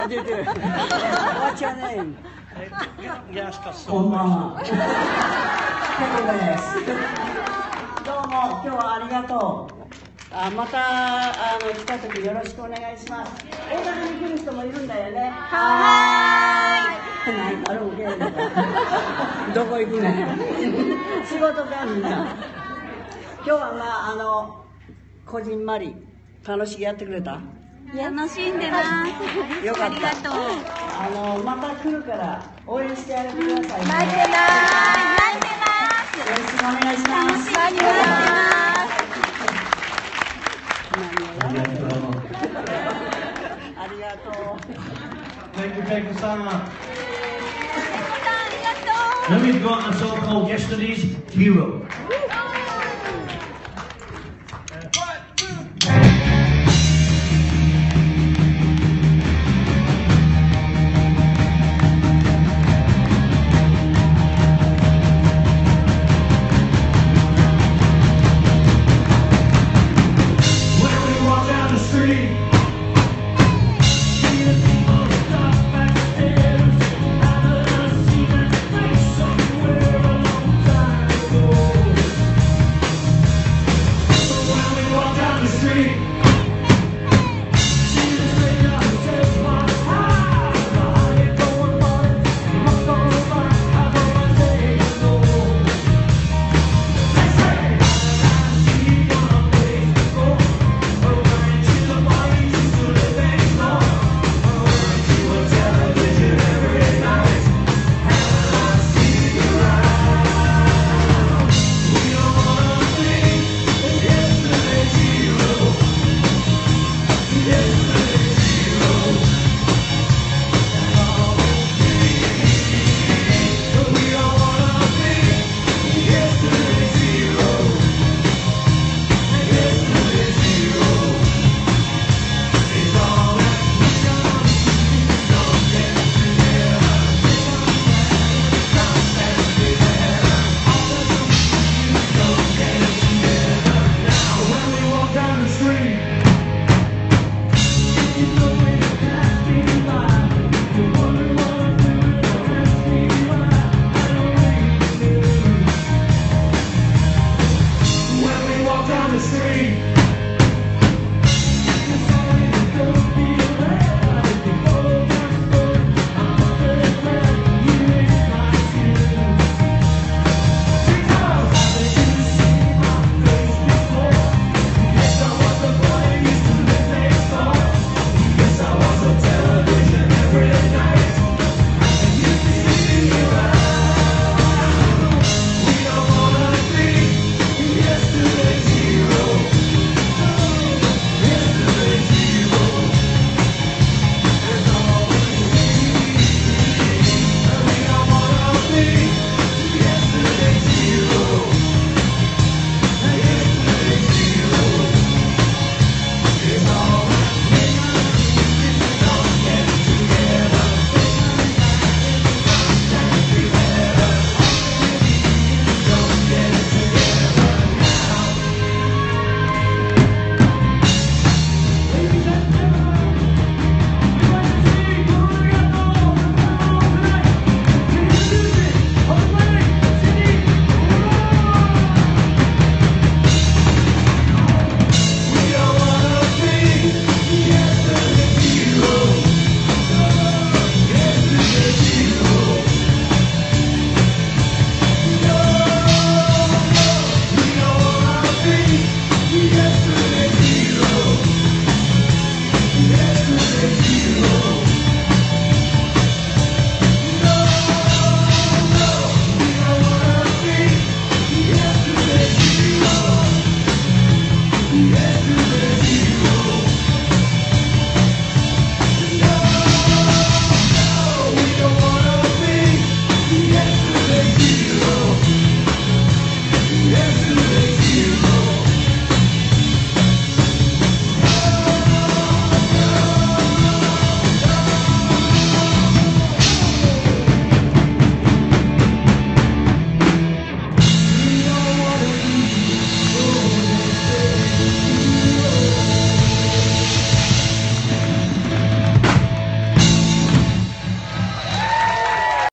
What's your name? こんばんは。ケですどうも今日はありがとう。あまたあの来た時よろしくお願いします。大阪に来る人もいるんだよね。はーい。ない誰も来ないんだどこ行くねん仕事かみんな今日はまああのこじんまり。楽しくやってくれた？楽しんでます。よかったありがとう。あのまた来るから応援してあげてくださいね待ってます。待ってます。よろしくお願いします楽しみに待ってます。何をやるありがとう Thank you, thank you, Sana. ありがとう。Then we've got a song called Yesterday's Hero. Street.